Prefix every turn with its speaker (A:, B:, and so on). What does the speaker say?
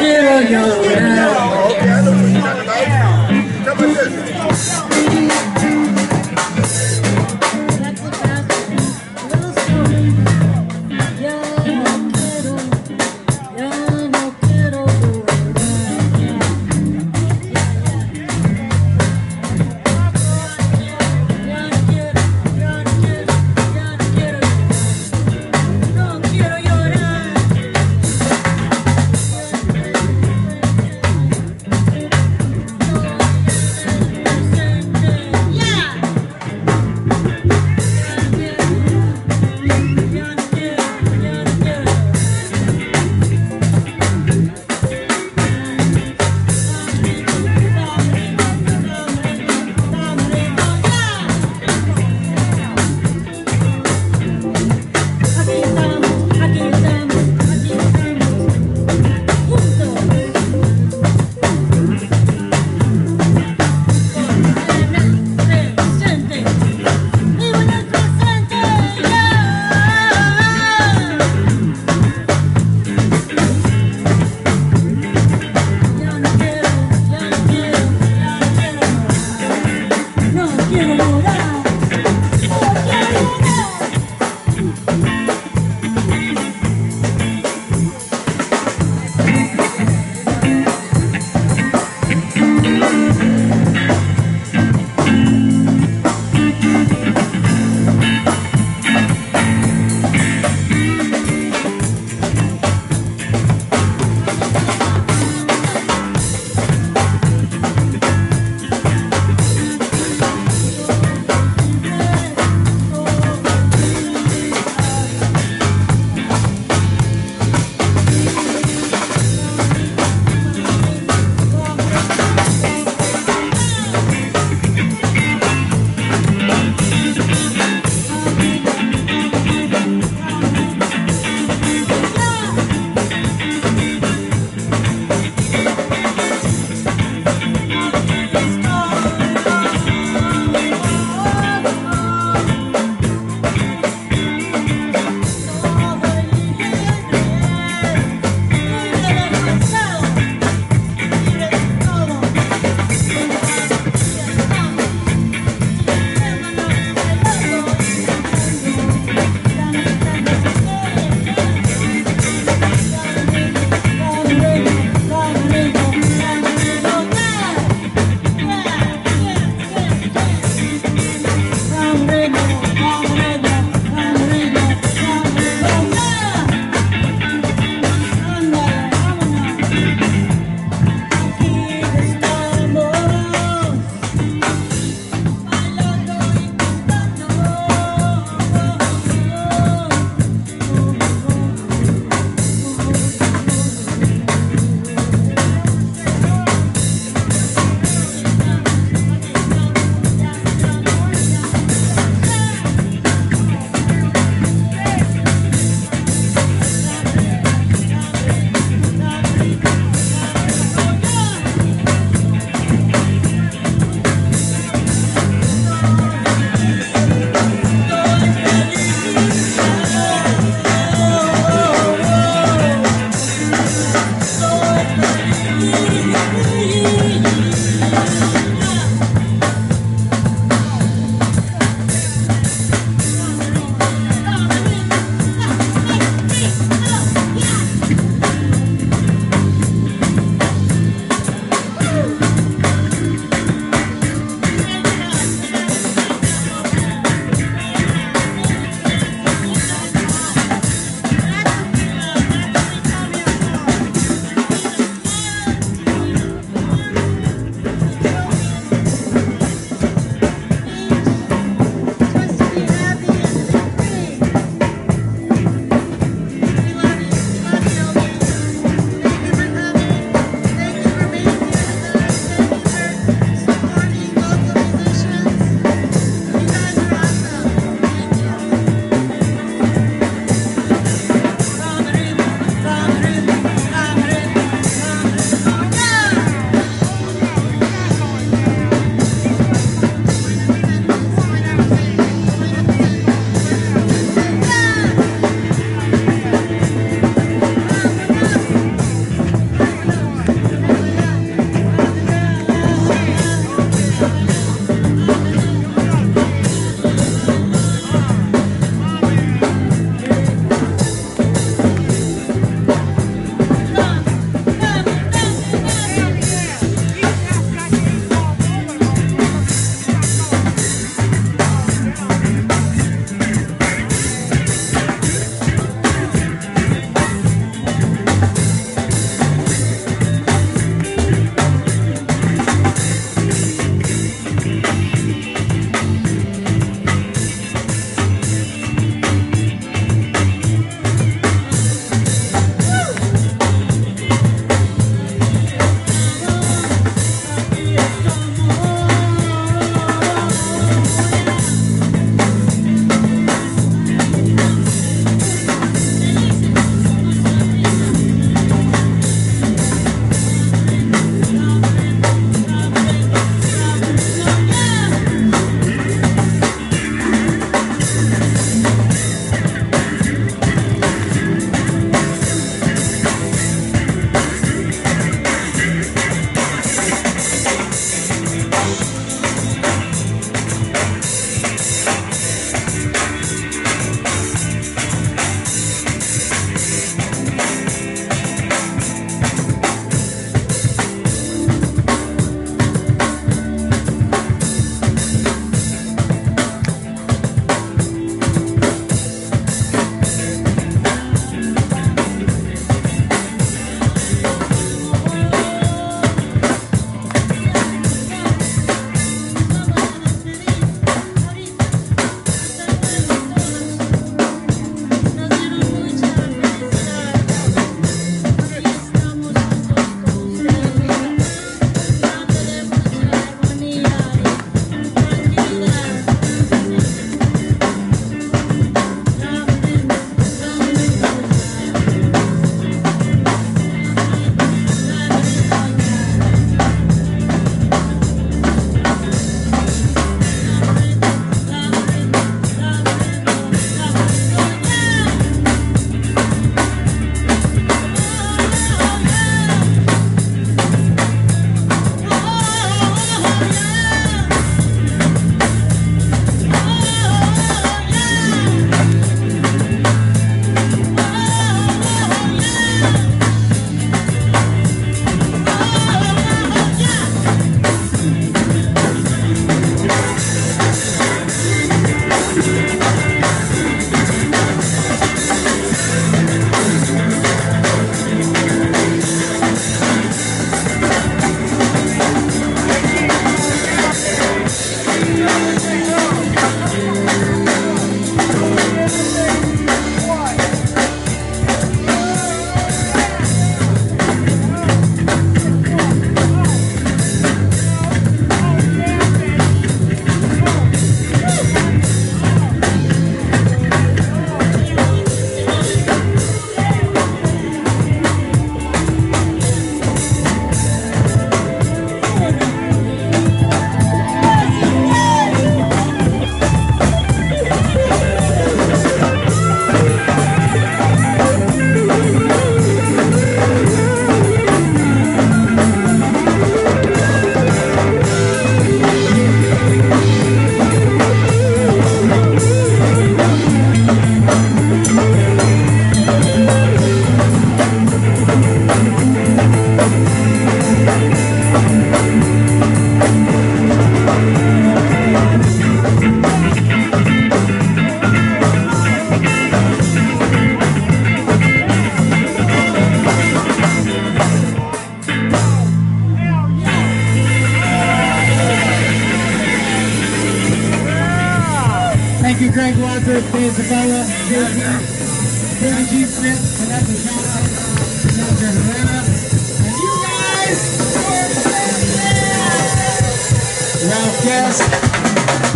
A: quiero llorar.
B: Okay, I
A: 我们的 Thank you, Craig Walker,
C: Dave Zabella, JP, Cody G. Smith, Samantha Johnson, Samantha Herrera, and you guys! Ralph Guest.